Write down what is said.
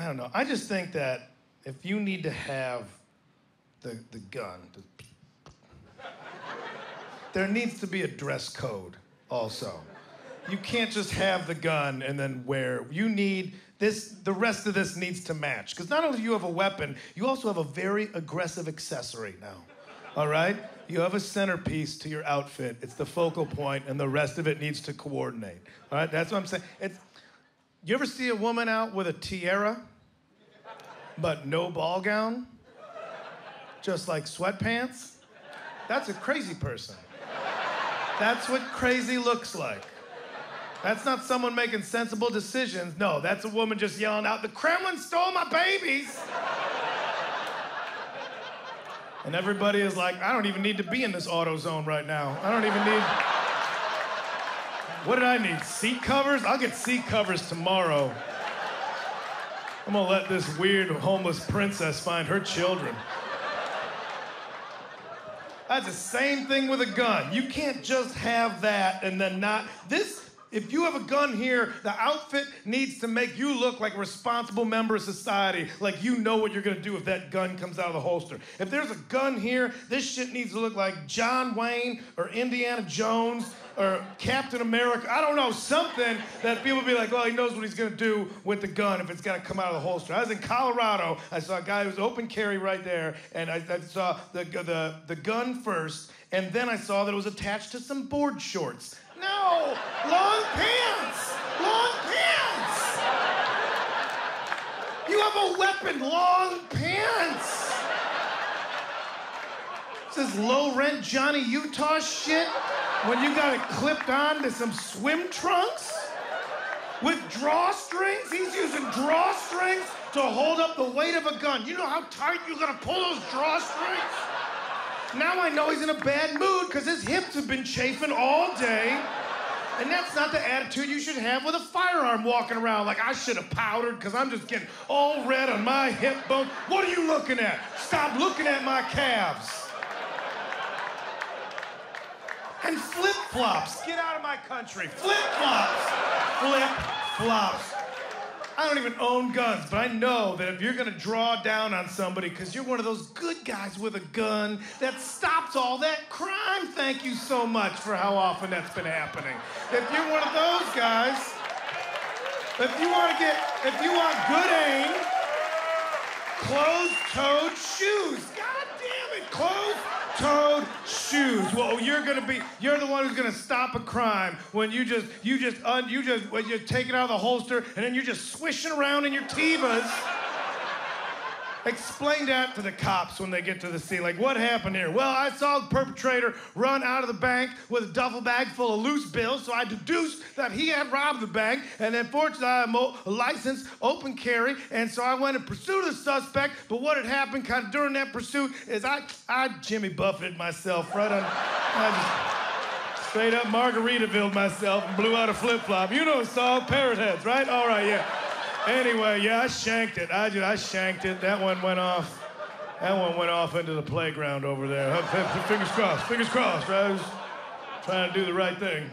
I don't know. I just think that if you need to have the, the gun, the, there needs to be a dress code also. You can't just have the gun and then wear. You need this. The rest of this needs to match because not only do you have a weapon, you also have a very aggressive accessory now. All right? You have a centerpiece to your outfit. It's the focal point, and the rest of it needs to coordinate. All right? That's what I'm saying. It's, you ever see a woman out with a tiara, but no ball gown? Just like sweatpants? That's a crazy person. That's what crazy looks like. That's not someone making sensible decisions. No, that's a woman just yelling out, The Kremlin stole my babies! And everybody is like, I don't even need to be in this AutoZone right now. I don't even need. What did I need? Seat covers? I'll get seat covers tomorrow. I'm gonna let this weird homeless princess find her children. That's the same thing with a gun. You can't just have that and then not. This if you have a gun here, the outfit needs to make you look like a responsible member of society, like you know what you're gonna do if that gun comes out of the holster. If there's a gun here, this shit needs to look like John Wayne or Indiana Jones or Captain America. I don't know, something that people be like, well, he knows what he's gonna do with the gun if it's gonna come out of the holster. I was in Colorado, I saw a guy who was open carry right there, and I, I saw the, the, the gun first, and then I saw that it was attached to some board shorts. No, long pants, long pants. You have a weapon, long pants. This is low rent Johnny Utah shit when you got it clipped on to some swim trunks with drawstrings. He's using drawstrings to hold up the weight of a gun. You know how tight you gotta pull those drawstrings? Now I know he's in a bad mood because his hips have been chafing all day. And that's not the attitude you should have with a firearm walking around like I should have powdered because I'm just getting all red on my hip bone. What are you looking at? Stop looking at my calves. And flip flops. Get out of my country. Flip flops. Flip flops. I don't even own guns, but I know that if you're gonna draw down on somebody because you're one of those good guys with a gun that stops all that crime, thank you so much for how often that's been happening. If you're one of those guys, if you wanna get, if you want good aim, closed-toed shoes. God damn it, closed toed shoes. Well, oh, you're gonna be, you're the one who's gonna stop a crime when you just, you just, un, you just, when you take it out of the holster and then you're just swishing around in your Tevas. Explain that to the cops when they get to the scene. Like, what happened here? Well, I saw the perpetrator run out of the bank with a duffel bag full of loose bills, so I deduced that he had robbed the bank. And then, fortunately, I'm a licensed open carry, and so I went in pursuit of the suspect. But what had happened kind of during that pursuit is I, I Jimmy Buffetted myself right on. I just straight up Margaritaville myself and blew out a flip flop. You know, Saul, parrot heads, right? All right, yeah. Anyway, yeah, I shanked it. I just, I shanked it. That one went off. That one went off into the playground over there. Fingers crossed. Fingers crossed. Right? I was trying to do the right thing.